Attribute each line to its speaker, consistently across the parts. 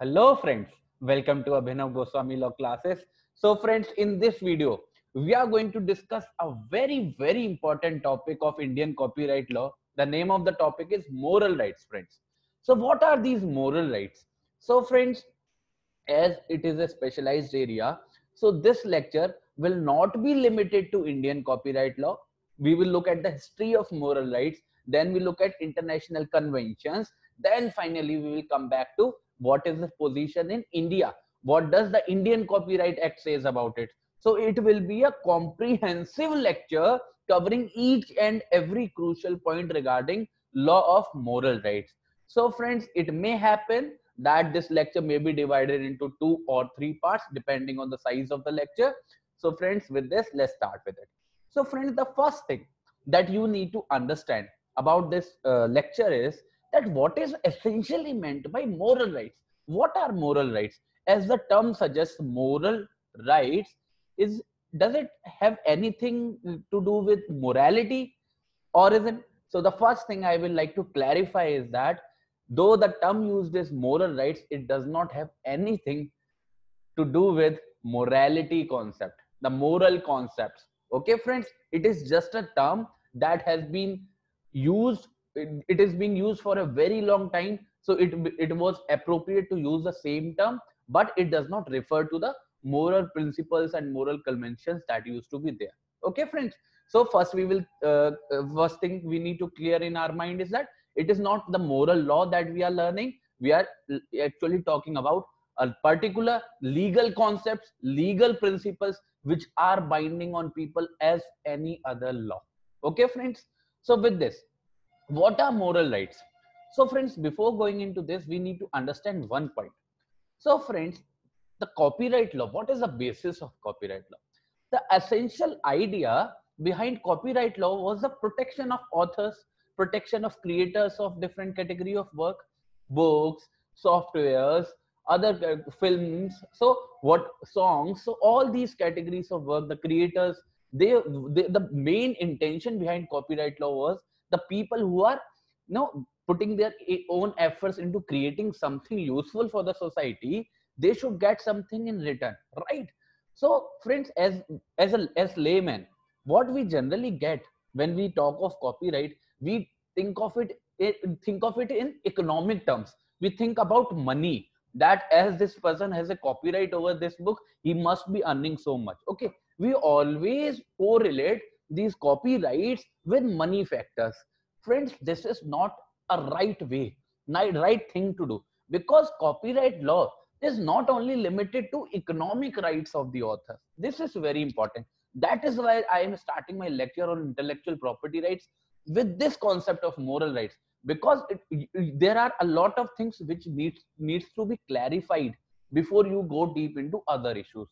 Speaker 1: Hello friends, welcome to Abhinav Goswami Law classes. So friends, in this video, we are going to discuss a very, very important topic of Indian copyright law. The name of the topic is moral rights, friends. So what are these moral rights? So friends, as it is a specialized area, so this lecture will not be limited to Indian copyright law. We will look at the history of moral rights, then we look at international conventions, then finally we will come back to what is the position in India? What does the Indian Copyright Act says about it? So it will be a comprehensive lecture covering each and every crucial point regarding law of moral rights. So friends, it may happen that this lecture may be divided into two or three parts depending on the size of the lecture. So friends, with this, let's start with it. So friends, the first thing that you need to understand about this uh, lecture is that what is essentially meant by moral rights. What are moral rights? As the term suggests moral rights is does it have anything to do with morality or is it? So the first thing i will like to clarify is that though the term used is moral rights it does not have anything to do with morality concept the moral concepts. Okay friends it is just a term that has been used it, it is being used for a very long time. So it it was appropriate to use the same term but it does not refer to the moral principles and moral conventions that used to be there. Okay friends? So first we will uh, uh, first thing we need to clear in our mind is that it is not the moral law that we are learning. We are actually talking about a particular legal concepts legal principles which are binding on people as any other law. Okay friends? So with this what are moral rights? So friends before going into this we need to understand one point. So friends the copyright law what is the basis of copyright law? The essential idea behind copyright law was the protection of authors protection of creators of different category of work books softwares other uh, films. So what songs so all these categories of work the creators they, they the main intention behind copyright law was the people who are you know putting their own efforts into creating something useful for the society they should get something in return right? So friends as as a as layman what we generally get when we talk of copyright we think of it, it think of it in economic terms. We think about money that as this person has a copyright over this book he must be earning so much. Okay we always correlate these copyrights with money factors. Friends, this is not a right way, right thing to do because copyright law is not only limited to economic rights of the author. This is very important. That is why I am starting my lecture on intellectual property rights with this concept of moral rights because it, there are a lot of things which needs needs to be clarified before you go deep into other issues.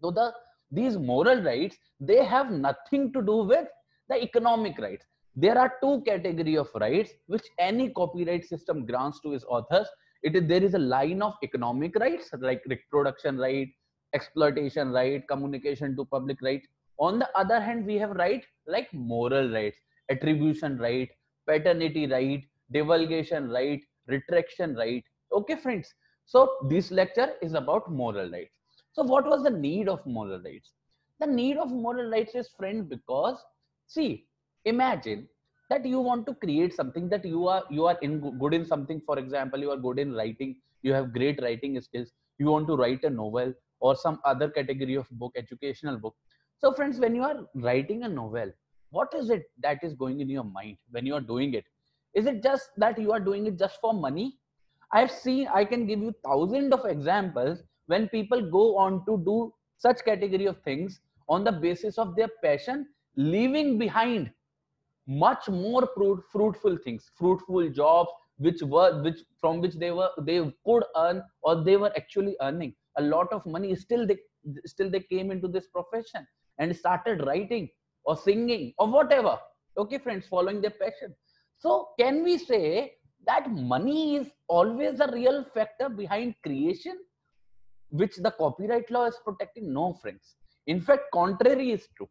Speaker 1: So the these moral rights they have nothing to do with the economic rights. There are two category of rights which any copyright system grants to its authors. It is there is a line of economic rights like reproduction right exploitation right communication to public right on the other hand we have right like moral rights attribution right paternity right divulgation right retraction right. Okay friends. So this lecture is about moral rights so what was the need of moral rights? The need of moral rights is friend because see, imagine that you want to create something that you are you are in good in something. For example, you are good in writing, you have great writing skills, you want to write a novel or some other category of book, educational book. So friends, when you are writing a novel, what is it that is going in your mind when you are doing it? Is it just that you are doing it just for money? I've seen, I can give you thousands of examples when people go on to do such category of things on the basis of their passion leaving behind much more fruit, fruitful things fruitful jobs which were which from which they were they could earn or they were actually earning. A lot of money still they still they came into this profession and started writing or singing or whatever. Okay friends following their passion. So can we say that money is always a real factor behind creation which the copyright law is protecting no friends. In fact contrary is true.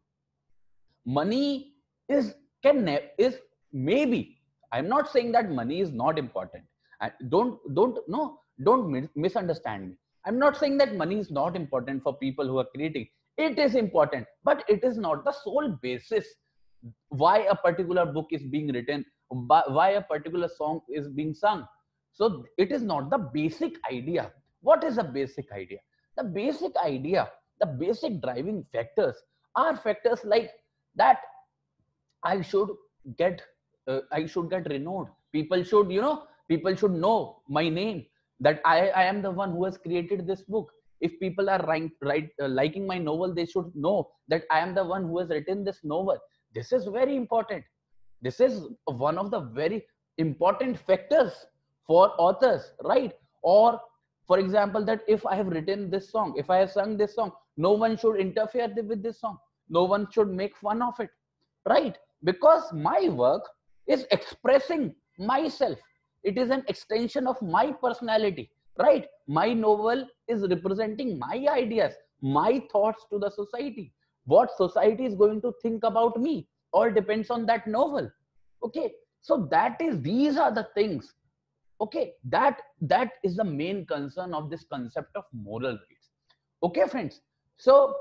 Speaker 1: Money is can is maybe i'm not saying that money is not important. I don't don't no don't misunderstand me. I'm not saying that money is not important for people who are creating. It is important but it is not the sole basis why a particular book is being written why a particular song is being sung. So it is not the basic idea what is the basic idea? The basic idea the basic driving factors are factors like that i should get uh, i should get renowned. People should you know people should know my name that i i am the one who has created this book. If people are right, right uh, liking my novel they should know that i am the one who has written this novel. This is very important. This is one of the very important factors for authors right? Or for example that if i have written this song if i have sung this song no one should interfere with this song. No one should make fun of it. Right? Because my work is expressing myself. It is an extension of my personality. Right? My novel is representing my ideas my thoughts to the society. What society is going to think about me all depends on that novel. Okay? So that is these are the things okay that that is the main concern of this concept of moral rights. Okay friends so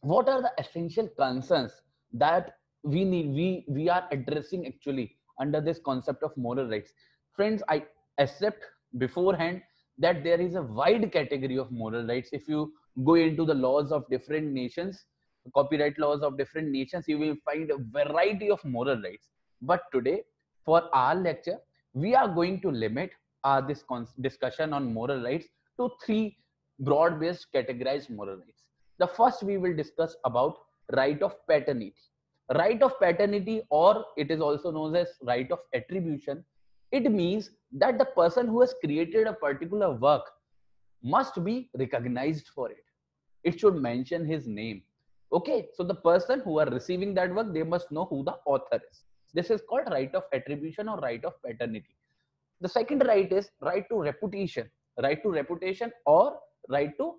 Speaker 1: what are the essential concerns that we need we we are addressing actually under this concept of moral rights? Friends i accept beforehand that there is a wide category of moral rights. If you go into the laws of different nations copyright laws of different nations you will find a variety of moral rights. But today for our lecture we are going to limit uh, this discussion on moral rights to three broad based categorized moral rights. The first we will discuss about right of paternity. Right of paternity or it is also known as right of attribution it means that the person who has created a particular work must be recognized for it. It should mention his name. Okay so the person who are receiving that work they must know who the author is this is called right of attribution or right of paternity. The second right is right to reputation right to reputation or right to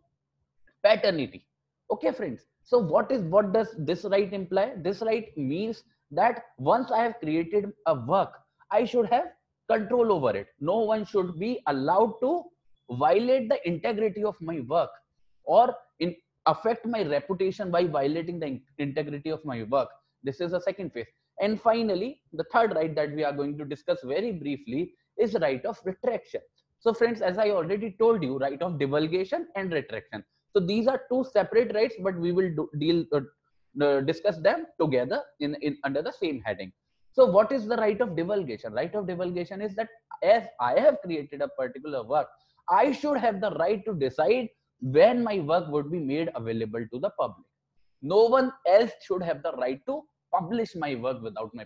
Speaker 1: paternity. Okay friends. So what is what does this right imply? This right means that once i have created a work i should have control over it. No one should be allowed to violate the integrity of my work or in affect my reputation by violating the integrity of my work. This is the second phase and finally the third right that we are going to discuss very briefly is right of retraction so friends as i already told you right of divulgation and retraction so these are two separate rights, but we will do, deal uh, uh, discuss them together in, in under the same heading. So what is the right of divulgation? Right of divulgation is that as I have created a particular work, I should have the right to decide when my work would be made available to the public. No one else should have the right to publish my work without my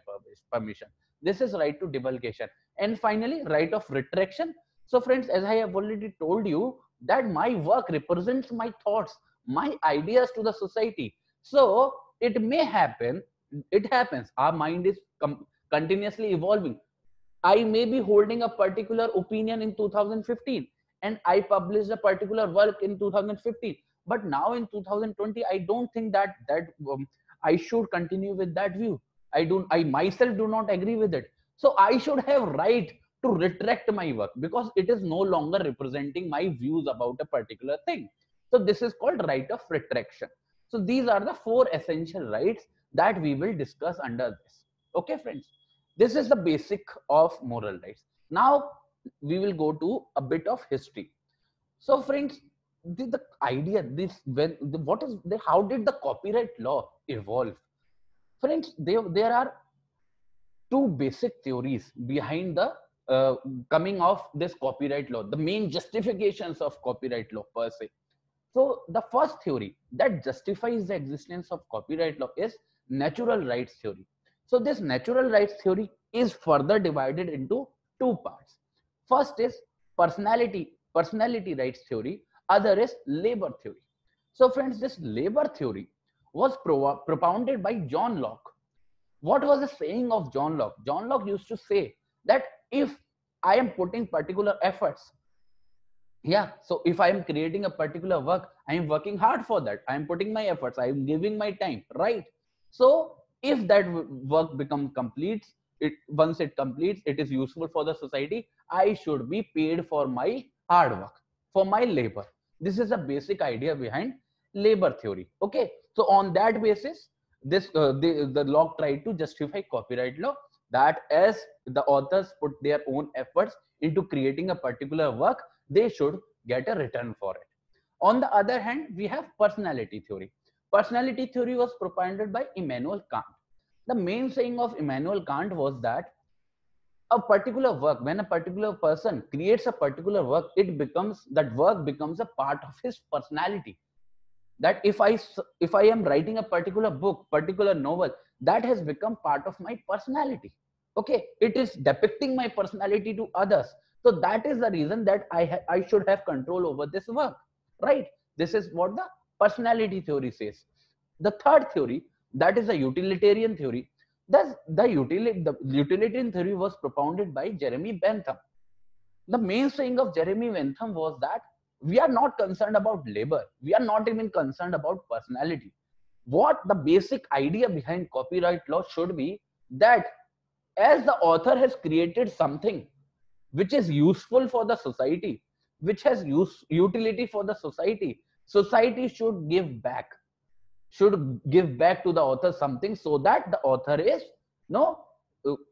Speaker 1: permission. This is right to divulgation. And finally, right of retraction. So friends, as I have already told you, that my work represents my thoughts my ideas to the society so it may happen it happens our mind is continuously evolving i may be holding a particular opinion in 2015 and i published a particular work in 2015 but now in 2020 i don't think that that um, i should continue with that view i don't i myself do not agree with it so i should have right to retract my work because it is no longer representing my views about a particular thing. So this is called right of retraction. So these are the four essential rights that we will discuss under this. Okay, friends. This is the basic of moral rights. Now we will go to a bit of history. So friends, the, the idea this when the, what is the, how did the copyright law evolve? Friends, there, there are two basic theories behind the uh, coming of this copyright law, the main justifications of copyright law per se. So the first theory that justifies the existence of copyright law is natural rights theory. So this natural rights theory is further divided into two parts. First is personality, personality rights theory. Other is labor theory. So friends, this labor theory was pro propounded by John Locke. What was the saying of John Locke? John Locke used to say that if i am putting particular efforts yeah so if i am creating a particular work i am working hard for that i am putting my efforts i am giving my time right so if that work become complete it once it completes it is useful for the society i should be paid for my hard work, for my labor. This is a basic idea behind labor theory. Okay, so on that basis, this uh, the, the law tried to justify copyright law that as the authors put their own efforts into creating a particular work, they should get a return for it. On the other hand, we have personality theory. Personality theory was propounded by Immanuel Kant. The main saying of Immanuel Kant was that a particular work, when a particular person creates a particular work, it becomes that work becomes a part of his personality. That if I if I am writing a particular book, particular novel, that has become part of my personality. Okay, it is depicting my personality to others. So that is the reason that I I should have control over this work, right? This is what the personality theory says. The third theory, that is a utilitarian theory, Thus, the, utility, the utilitarian theory was propounded by Jeremy Bentham. The main saying of Jeremy Bentham was that we are not concerned about labor. We are not even concerned about personality. What the basic idea behind copyright law should be that as the author has created something which is useful for the society, which has use, utility for the society, society should give back should give back to the author something so that the author is no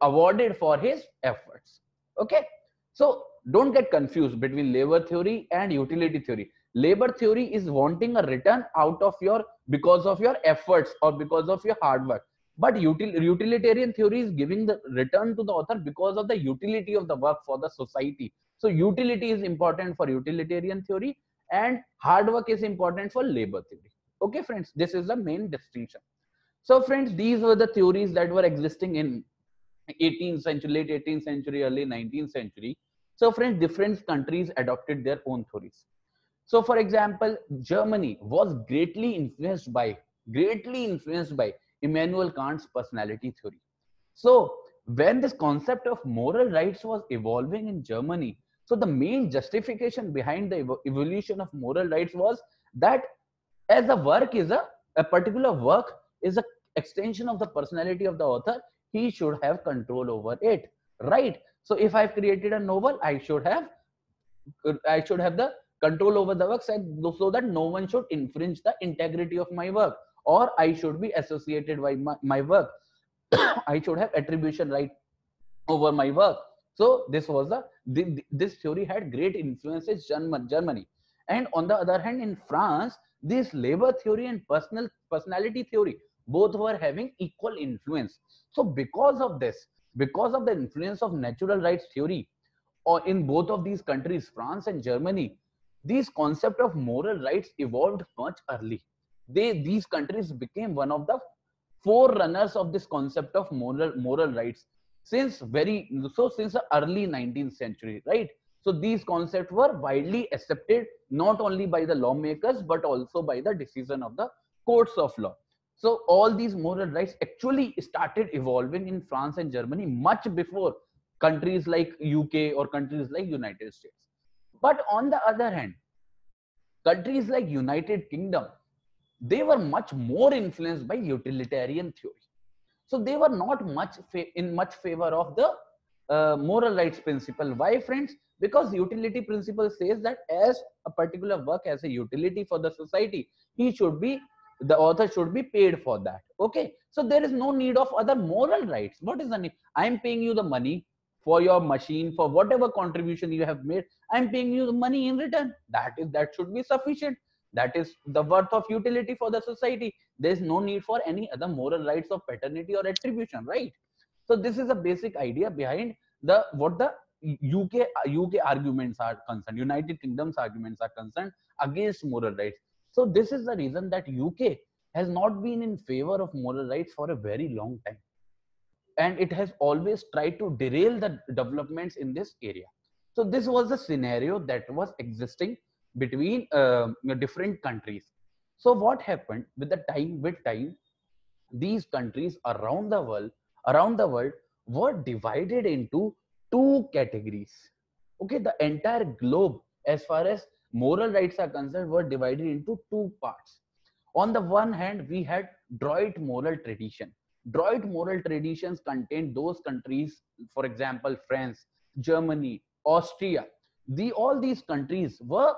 Speaker 1: awarded for his efforts. Okay? So don't get confused between labor theory and utility theory. Labor theory is wanting a return out of your because of your efforts or because of your hard work. But util, utilitarian theory is giving the return to the author because of the utility of the work for the society. So utility is important for utilitarian theory and hard work is important for labor theory okay friends this is the main distinction. So friends these were the theories that were existing in 18th century late 18th century early 19th century. So friends different countries adopted their own theories. So for example germany was greatly influenced by greatly influenced by immanuel kant's personality theory. So when this concept of moral rights was evolving in germany so the main justification behind the evolution of moral rights was that as the work is a, a particular work is an extension of the personality of the author he should have control over it right? So if i've created a novel i should have i should have the control over the work so that no one should infringe the integrity of my work or i should be associated by my, my work. I should have attribution right over my work. So this was the, this theory had great influences german germany. And on the other hand in france this labor theory and personal personality theory both were having equal influence. So because of this because of the influence of natural rights theory or in both of these countries france and germany these concept of moral rights evolved much early. They these countries became one of the forerunners of this concept of moral moral rights since very so since the early 19th century right so these concepts were widely accepted not only by the lawmakers but also by the decision of the courts of law. So all these moral rights actually started evolving in France and Germany much before countries like UK or countries like United States. But on the other hand, countries like United Kingdom, they were much more influenced by utilitarian theory. So they were not much in much favor of the uh, moral rights principle. Why, friends? because utility principle says that as a particular work has a utility for the society he should be the author should be paid for that. Okay? So there is no need of other moral rights. What is the need? I am paying you the money for your machine for whatever contribution you have made i'm paying you the money in return. That is that should be sufficient. That is the worth of utility for the society. There is no need for any other moral rights of paternity or attribution right so this is a basic idea behind the what the UK UK arguments are concerned, United Kingdom's arguments are concerned against moral rights. So this is the reason that UK has not been in favor of moral rights for a very long time, and it has always tried to derail the developments in this area. So this was the scenario that was existing between uh, different countries. So what happened with the time? With time, these countries around the world, around the world, were divided into two categories. Okay, the entire globe, as far as moral rights are concerned, were divided into two parts. On the one hand, we had Droit moral tradition. Droit moral traditions contained those countries, for example, France, Germany, Austria. the all these countries were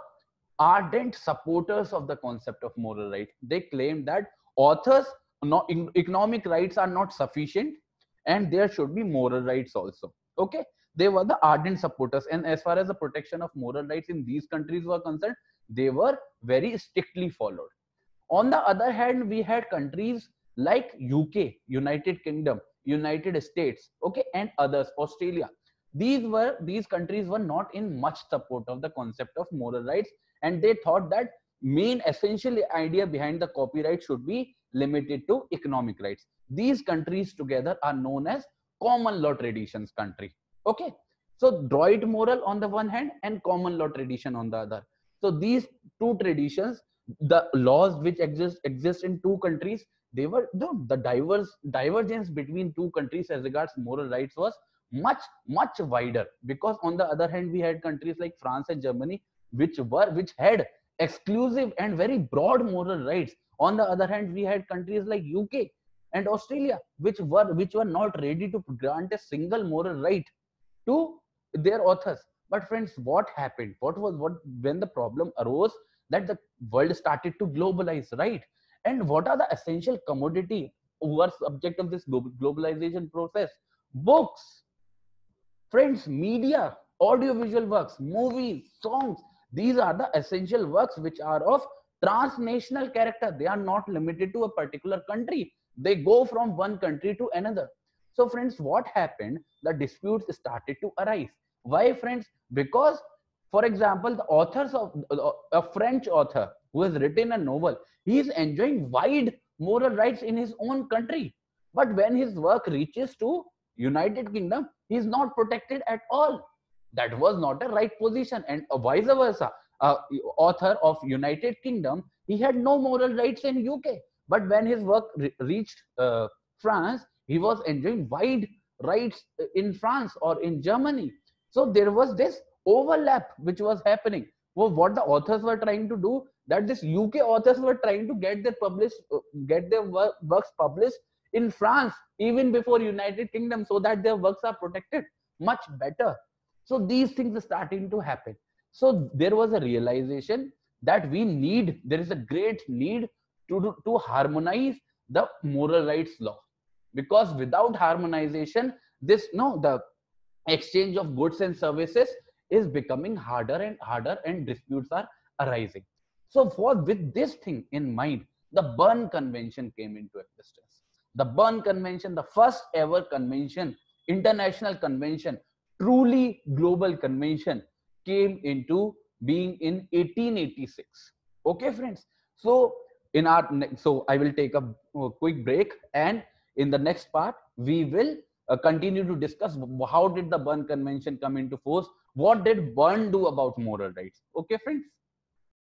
Speaker 1: ardent supporters of the concept of moral rights. They claimed that authors, no, economic rights are not sufficient and there should be moral rights also. Okay, they were the ardent supporters. And as far as the protection of moral rights in these countries were concerned, they were very strictly followed. On the other hand, we had countries like UK, United Kingdom, United States, okay, and others, Australia. These were these countries were not in much support of the concept of moral rights, and they thought that main essential idea behind the copyright should be limited to economic rights. These countries together are known as common law traditions country. Okay, so droit moral on the one hand and common law tradition on the other. So these two traditions, the laws which exist exist in two countries, they were the, the diverse divergence between two countries as regards moral rights was much much wider because on the other hand we had countries like france and germany which were which had exclusive and very broad moral rights. On the other hand we had countries like uk and australia which were which were not ready to grant a single moral right to their authors. But friends what happened? What was what when the problem arose that the world started to globalize right? And what are the essential commodity who are subject of this globalization process? Books. Friends media audiovisual works movies songs these are the essential works which are of transnational character. They are not limited to a particular country. They go from one country to another. So friends what happened? The disputes started to arise. Why friends? Because for example the authors of a french author who has written a novel he is enjoying wide moral rights in his own country. But when his work reaches to United Kingdom, he is not protected at all. That was not a right position. And vice versa, uh, author of United Kingdom, he had no moral rights in UK. But when his work re reached uh, France, he was enjoying wide rights in France or in Germany. So there was this overlap which was happening. Well, what the authors were trying to do, that this UK authors were trying to get their published, uh, get their work, works published in France even before United Kingdom, so that their works are protected much better. So these things are starting to happen. So there was a realization that we need, there is a great need to, to harmonize the moral rights law because without harmonization, this no the exchange of goods and services is becoming harder and harder and disputes are arising. So for with this thing in mind, the Berne Convention came into existence. The Berne Convention, the first ever convention, international convention, truly global convention, came into being in 1886. Okay, friends. So in our so I will take a, quick break, and in the next part we will uh, continue to discuss how did the Berne Convention come into force. What did Berne do about moral rights? Okay, friends.